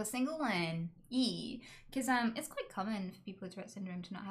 A single one. E. Because um, it's quite common for people with Tourette syndrome to not have